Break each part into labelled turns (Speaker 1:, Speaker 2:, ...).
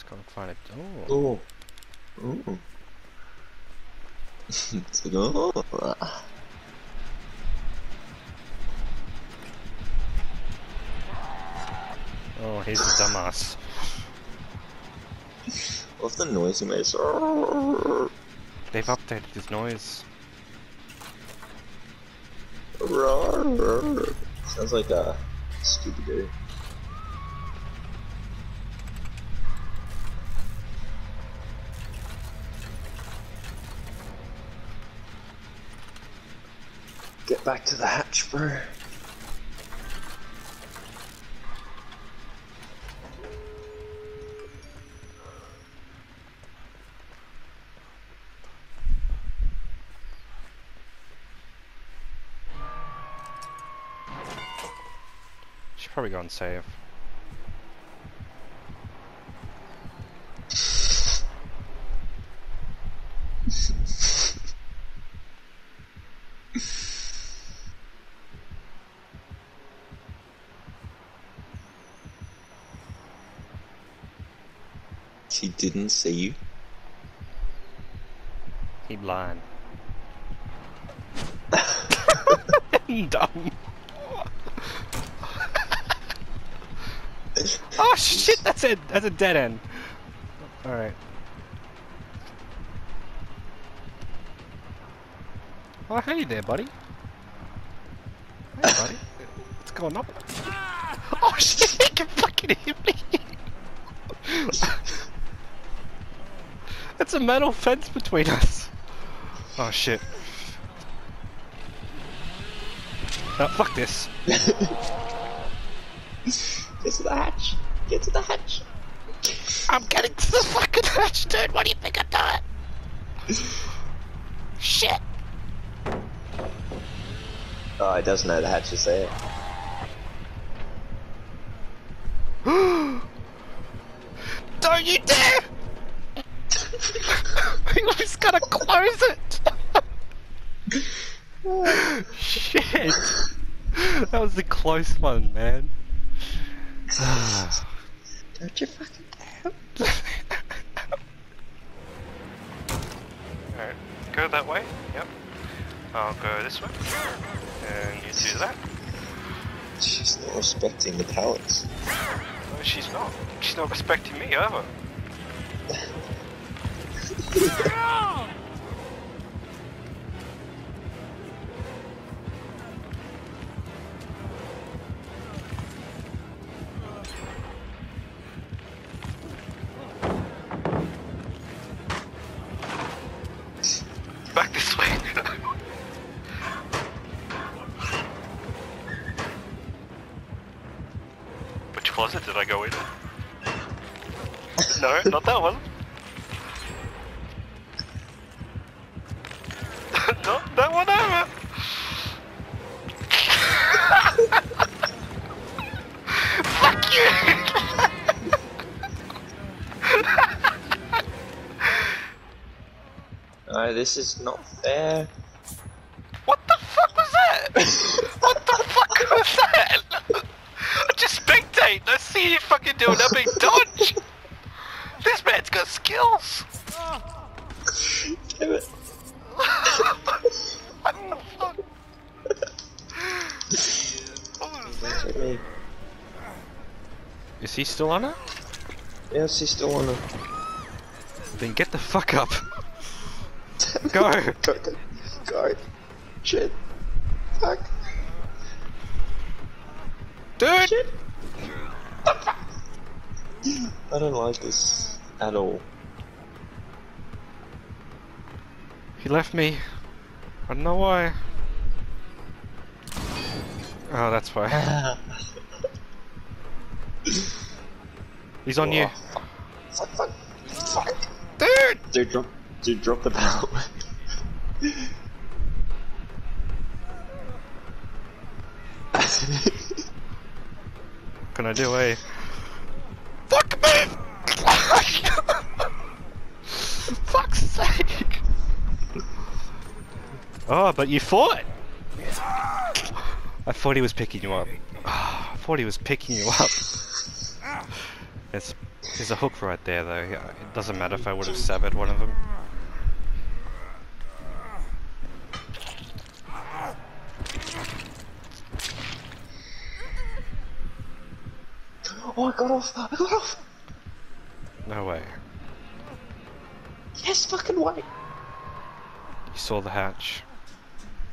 Speaker 1: Let's go and find a door.
Speaker 2: Oh. Ooh. it's like, oh.
Speaker 1: Oh, here's the dumbass.
Speaker 2: What's the noise he makes?
Speaker 1: They've updated his noise.
Speaker 2: Sounds like a stupid Scooby Get back to the hatch, bro.
Speaker 1: Should probably go and save.
Speaker 2: He didn't see you.
Speaker 1: He blind. Dumb. oh shit! That's it. That's a dead end. All right. Oh hey there, buddy. Hey, buddy. What's going on? Ah! Oh shit! He can fucking hear me. That's a metal fence between us. Oh shit. Oh, fuck this.
Speaker 2: Get to the hatch. Get to the hatch.
Speaker 1: I'm getting to the fucking hatch, dude. What do you think I'm doing? Shit.
Speaker 2: Oh, it doesn't know the hatch is there.
Speaker 1: Don't you dare! He just gonna close it! Shit! That was the close one, man.
Speaker 2: Don't you fucking dare.
Speaker 1: Alright, go that way, yep. I'll go this way. And you do that.
Speaker 2: She's not respecting the pallets.
Speaker 1: No, she's not. She's not respecting me either. Back this way. Which closet did I go in? no, not that one. Not that one either. Fuck you!
Speaker 2: No, this is not fair.
Speaker 1: What the fuck was that? what the fuck was that? I just spectate. I see you fucking doing a big dodge. This man's got skills.
Speaker 2: Damn it.
Speaker 1: What the fuck? What was that?
Speaker 2: Me.
Speaker 1: Is he still on it?
Speaker 2: Yes, he's still on it.
Speaker 1: Then get the fuck up. Go.
Speaker 2: Go, go, go. Shit. Fuck.
Speaker 1: Dude!
Speaker 2: Shit. I don't like this at all.
Speaker 1: Left me. I don't know why. Oh, that's why. He's on you.
Speaker 2: Oh, Fuck, fuck, fuck. fuck.
Speaker 1: Dude!
Speaker 2: Dude, drop, dude, drop the barrel.
Speaker 1: Can I do a... Fuck me! Fuck's sake! Oh, but you fought! I thought he was picking you up. Ah, I thought he was picking you up. It's There's a hook right there, though. It doesn't matter if I would have severed one of them.
Speaker 2: Oh, I got off! I got off!
Speaker 1: No way.
Speaker 2: Yes, fucking way!
Speaker 1: You saw the hatch.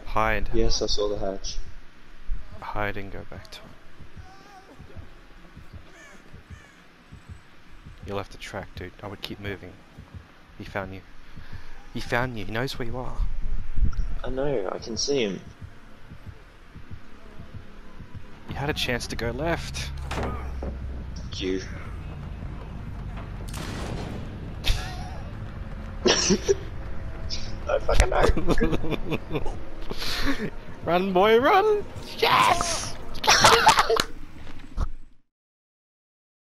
Speaker 1: Hide.
Speaker 2: Yes, I saw the hatch.
Speaker 1: Hide and go back to it. You left the track, dude. I would keep moving. He found you. He found you. He knows where you are.
Speaker 2: I know, I can see him.
Speaker 1: You had a chance to go left.
Speaker 2: Thank You. I fucking know.
Speaker 1: run, boy, run! Yes!